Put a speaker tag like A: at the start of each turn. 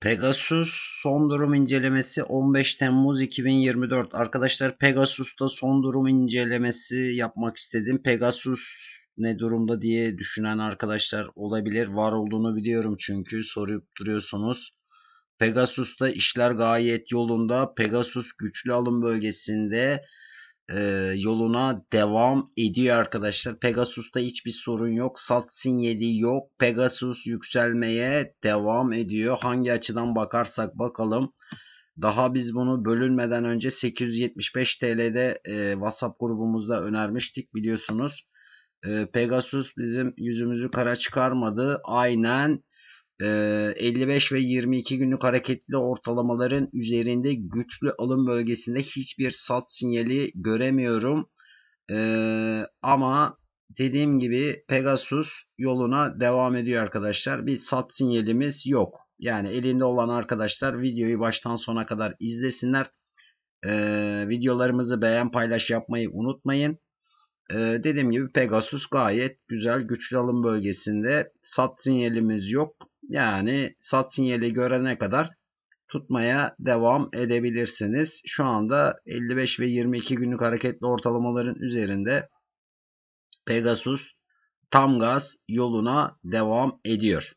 A: Pegasus son durum incelemesi 15 Temmuz 2024. Arkadaşlar Pegasus'ta son durum incelemesi yapmak istedim. Pegasus ne durumda diye düşünen arkadaşlar olabilir. Var olduğunu biliyorum çünkü sorup duruyorsunuz. Pegasus'ta işler gayet yolunda. Pegasus güçlü alım bölgesinde e, yoluna devam ediyor arkadaşlar. Pegasus'ta hiçbir sorun yok. Sat sinyali yok. Pegasus yükselmeye devam ediyor. Hangi açıdan bakarsak bakalım. Daha biz bunu bölünmeden önce 875 TL'de e, WhatsApp grubumuzda önermiştik biliyorsunuz. E, Pegasus bizim yüzümüzü kara çıkarmadı. Aynen 55 ve 22 günlük hareketli ortalamaların üzerinde güçlü alım bölgesinde hiçbir sat sinyali göremiyorum. Ama dediğim gibi Pegasus yoluna devam ediyor arkadaşlar. Bir sat sinyalimiz yok. Yani elinde olan arkadaşlar videoyu baştan sona kadar izlesinler. videolarımızı beğen paylaş yapmayı unutmayın. dediğim gibi Pegasus gayet güzel güçlü alım bölgesinde. Sat sinyalimiz yok. Yani sat sinyali görene kadar tutmaya devam edebilirsiniz. Şu anda 55 ve 22 günlük hareketli ortalamaların üzerinde Pegasus tam gaz yoluna devam ediyor.